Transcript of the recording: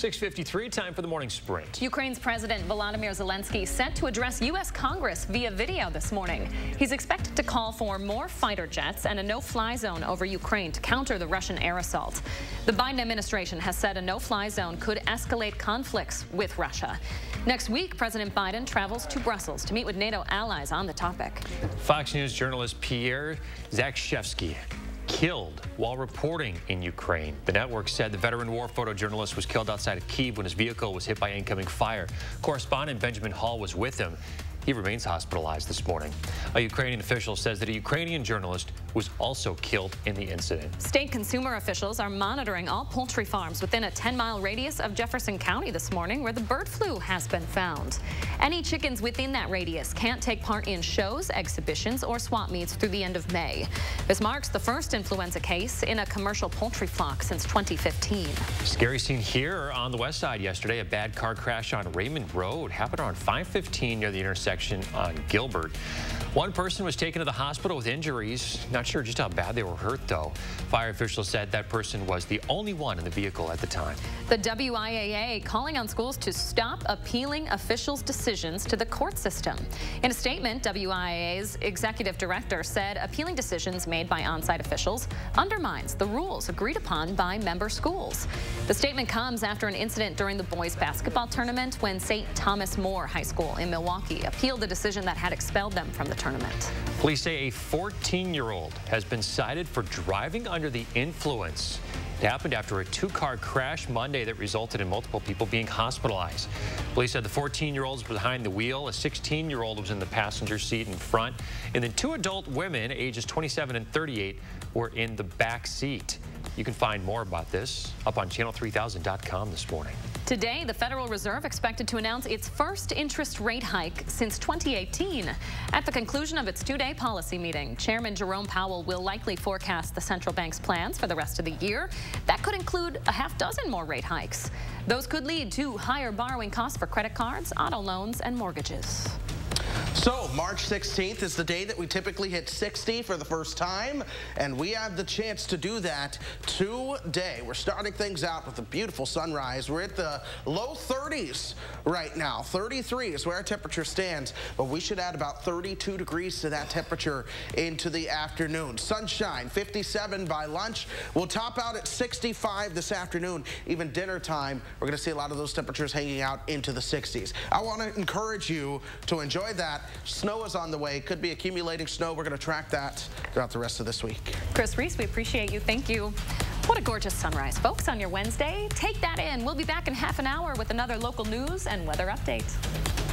6.53, time for the morning sprint. Ukraine's President Volodymyr Zelensky set to address U.S. Congress via video this morning. He's expected to call for more fighter jets and a no-fly zone over Ukraine to counter the Russian air assault. The Biden administration has said a no-fly zone could escalate conflicts with Russia. Next week, President Biden travels to Brussels to meet with NATO allies on the topic. Fox News journalist Pierre Zakrzewski killed while reporting in Ukraine. The network said the veteran war photojournalist was killed outside of Kiev when his vehicle was hit by incoming fire. Correspondent Benjamin Hall was with him. He remains hospitalized this morning. A Ukrainian official says that a Ukrainian journalist was also killed in the incident. State consumer officials are monitoring all poultry farms within a 10-mile radius of Jefferson County this morning where the bird flu has been found. Any chickens within that radius can't take part in shows, exhibitions, or swap meets through the end of May. This marks the first influenza case in a commercial poultry flock since 2015. Scary scene here on the west side yesterday. A bad car crash on Raymond Road happened around 515 near the intersection intersection on Gilbert. One person was taken to the hospital with injuries. Not sure just how bad they were hurt, though. Fire officials said that person was the only one in the vehicle at the time. The WIAA calling on schools to stop appealing officials' decisions to the court system. In a statement, WIAA's executive director said appealing decisions made by on-site officials undermines the rules agreed upon by member schools. The statement comes after an incident during the boys basketball tournament when St. Thomas More High School in Milwaukee appealed the decision that had expelled them from the tournament. Police say a 14-year-old has been cited for driving under the influence. It happened after a two-car crash Monday that resulted in multiple people being hospitalized. Police said the 14-year-old was behind the wheel, a 16-year-old was in the passenger seat in front, and then two adult women, ages 27 and 38, were in the back seat. You can find more about this up on channel3000.com this morning. Today, the Federal Reserve expected to announce its first interest rate hike since 2018. At the conclusion of its two-day policy meeting, Chairman Jerome Powell will likely forecast the central bank's plans for the rest of the year. That could include a half dozen more rate hikes. Those could lead to higher borrowing costs for credit cards, auto loans, and mortgages. So, March 16th is the day that we typically hit 60 for the first time, and we have the chance to do that today. We're starting things out with a beautiful sunrise. We're at the low 30s right now. 33 is where our temperature stands, but we should add about 32 degrees to that temperature into the afternoon. Sunshine, 57 by lunch. We'll top out at 65 this afternoon. Even dinner time, we're going to see a lot of those temperatures hanging out into the 60s. I want to encourage you to enjoy that Snow is on the way. Could be accumulating snow. We're going to track that throughout the rest of this week. Chris Reese, we appreciate you. Thank you. What a gorgeous sunrise, folks, on your Wednesday. Take that in. We'll be back in half an hour with another local news and weather update.